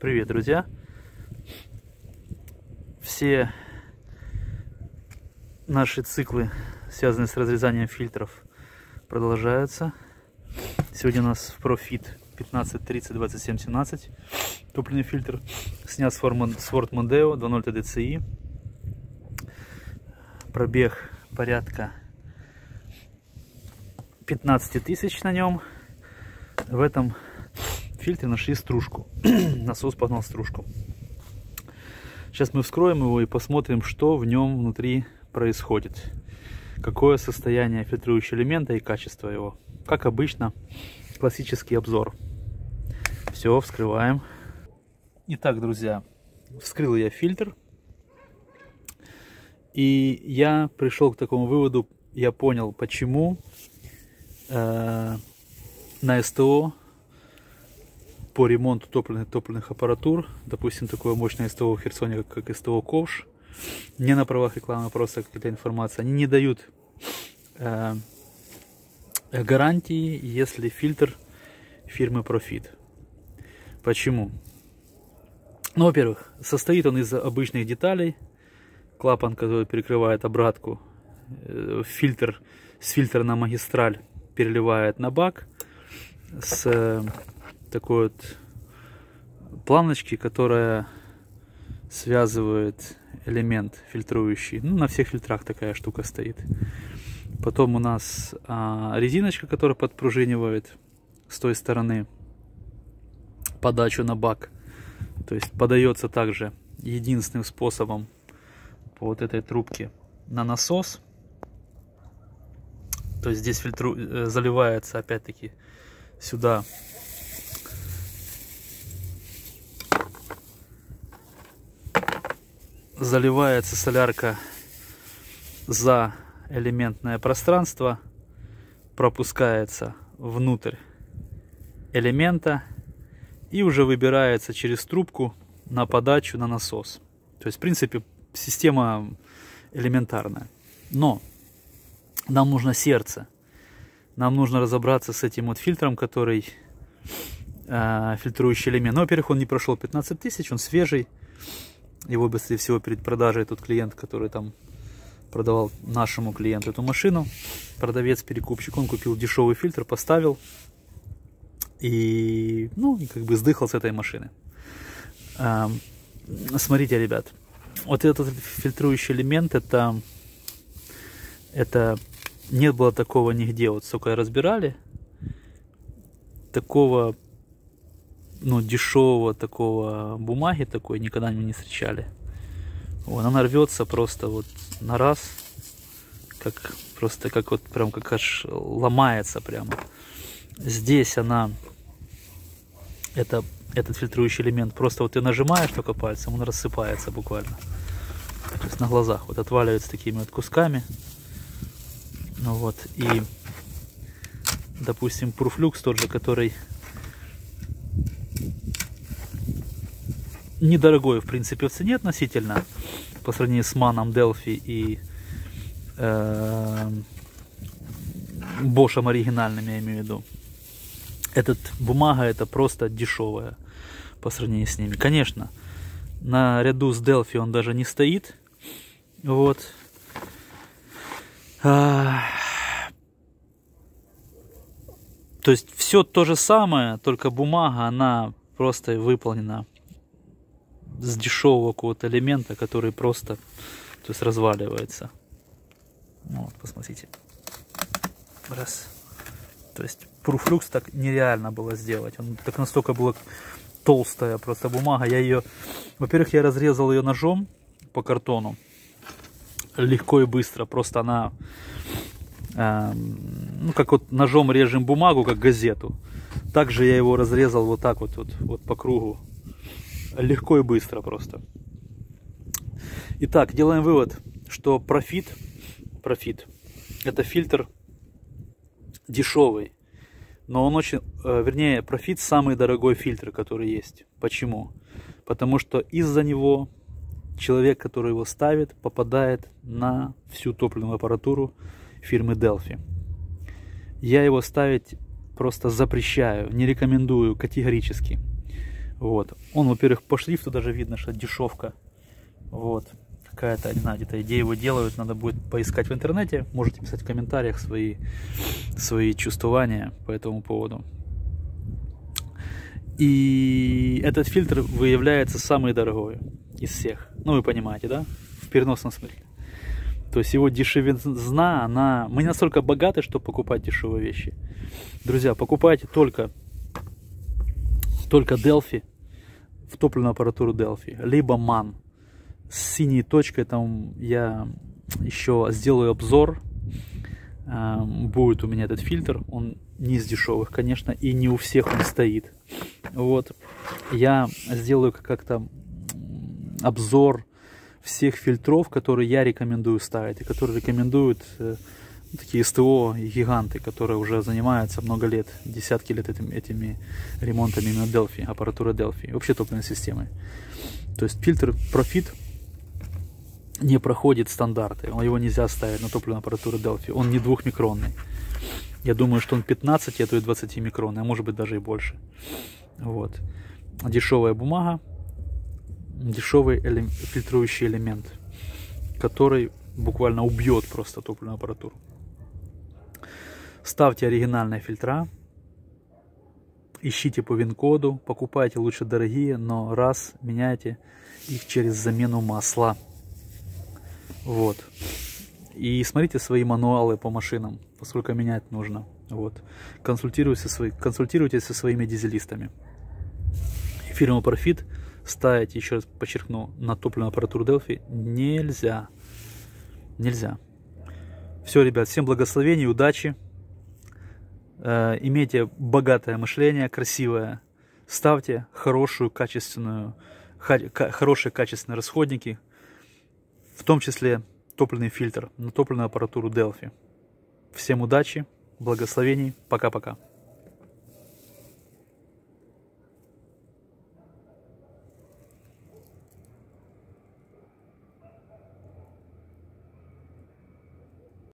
Привет, друзья! Все наши циклы, связанные с разрезанием фильтров, продолжаются. Сегодня у нас в Profit 15 30 27 17 топливный фильтр. Снят с Ford Mondeo 2.0 TDCi. Пробег порядка 15 тысяч на нем. В этом фильтре нашли стружку. Насос погнал стружку. Сейчас мы вскроем его и посмотрим, что в нем внутри происходит. Какое состояние фильтрующего элемента и качество его. Как обычно, классический обзор. Все, вскрываем. Итак, друзья, вскрыл я фильтр. И я пришел к такому выводу, я понял, почему э, на СТО по ремонту топливных, топливных аппаратур, допустим, такое мощное СТО в Херсоне, как, СТО Ковш, не на правах рекламы, а просто какая-то информация, они не дают э, гарантии, если фильтр фирмы Profit. Почему? Ну, во-первых, состоит он из обычных деталей, клапан, который перекрывает обратку, э, фильтр с фильтра на магистраль переливает на бак, с э, такой вот планочки, которая связывает элемент фильтрующий. Ну, на всех фильтрах такая штука стоит. Потом у нас а, резиночка, которая подпружинивает с той стороны подачу на бак. То есть подается также единственным способом по вот этой трубке на насос. То есть здесь фильтру... Э, заливается опять-таки сюда заливается солярка за элементное пространство, пропускается внутрь элемента и уже выбирается через трубку на подачу на насос. То есть, в принципе, система элементарная. Но нам нужно сердце. Нам нужно разобраться с этим вот фильтром, который э, фильтрующий элемент. Ну, во-первых, он не прошел 15 тысяч, он свежий. Его быстрее всего перед продажей тот клиент, который там продавал нашему клиенту эту машину, продавец-перекупщик, он купил дешевый фильтр, поставил и, ну, как бы сдыхал с этой машины. Смотрите, ребят, вот этот фильтрующий элемент, это, это не было такого нигде, вот сколько разбирали, такого ну, дешевого такого бумаги такой никогда не встречали. Вот, она рвется просто вот на раз, как просто как вот прям как аж ломается прямо. Здесь она, это, этот фильтрующий элемент, просто вот ты нажимаешь только пальцем, он рассыпается буквально. То есть на глазах вот отваливается такими вот кусками. Ну вот, и допустим, Пурфлюкс тот же, который недорогой, в принципе, в цене относительно, по сравнению с Маном, Делфи и э, Бошем оригинальными, я имею в виду. Этот бумага это просто дешевая по сравнению с ними. Конечно, на ряду с Делфи он даже не стоит. Вот. А... То есть все то же самое, только бумага, она просто выполнена с дешевого какого-то элемента, который просто то есть разваливается. Вот, посмотрите. Раз. То есть пруфлюкс так нереально было сделать. Он так настолько была толстая просто бумага. Я ее, во-первых, я разрезал ее ножом по картону. Легко и быстро. Просто она, э, ну как вот ножом режем бумагу, как газету. Также я его разрезал вот так вот, вот, вот по кругу легко и быстро просто. Итак, делаем вывод, что Profit, Profit это фильтр дешевый, но он очень, э, вернее, Profit самый дорогой фильтр, который есть. Почему? Потому что из-за него человек, который его ставит, попадает на всю топливную аппаратуру фирмы Delphi. Я его ставить просто запрещаю, не рекомендую категорически. Вот. Он, во-первых, по шрифту даже видно, что дешевка. Вот. Какая-то, не знаю, где-то идеи его делают, надо будет поискать в интернете. Можете писать в комментариях свои, свои чувствования по этому поводу. И этот фильтр выявляется самый дорогой из всех. Ну, вы понимаете, да? В переносном смысле. То есть его дешевизна, она... Мы не настолько богаты, чтобы покупать дешевые вещи. Друзья, покупайте только, только Delphi, в топливную аппаратуру Delphi, либо MAN. С синей точкой там я еще сделаю обзор. Эм, будет у меня этот фильтр. Он не из дешевых, конечно, и не у всех он стоит. Вот. Я сделаю как-то обзор всех фильтров, которые я рекомендую ставить, и которые рекомендуют э, такие СТО гиганты, которые уже занимаются много лет, десятки лет этим, этими ремонтами именно Delphi, аппаратуры Delphi, вообще топливной системы. То есть фильтр Profit не проходит стандарты, его нельзя ставить на топливную аппаратуру Delphi, он не двухмикронный. Я думаю, что он 15, а то и 20 микронный, а может быть даже и больше. Вот. Дешевая бумага, дешевый элем... фильтрующий элемент, который буквально убьет просто топливную аппаратуру. Ставьте оригинальные фильтра, ищите по ВИН-коду, покупайте лучше дорогие, но раз меняйте их через замену масла. Вот. И смотрите свои мануалы по машинам, поскольку менять нужно. Вот. Консультируйтесь консультируйтесь со своими дизелистами. Фирма Profit ставить, еще раз подчеркну, на топливную аппаратуру Delphi нельзя. Нельзя. Все, ребят, всем благословений, удачи. Э, имейте богатое мышление, красивое. Ставьте хорошую, качественную, хорошие качественные расходники, в том числе топливный фильтр на топливную аппаратуру Delphi. Всем удачи, благословений, пока-пока.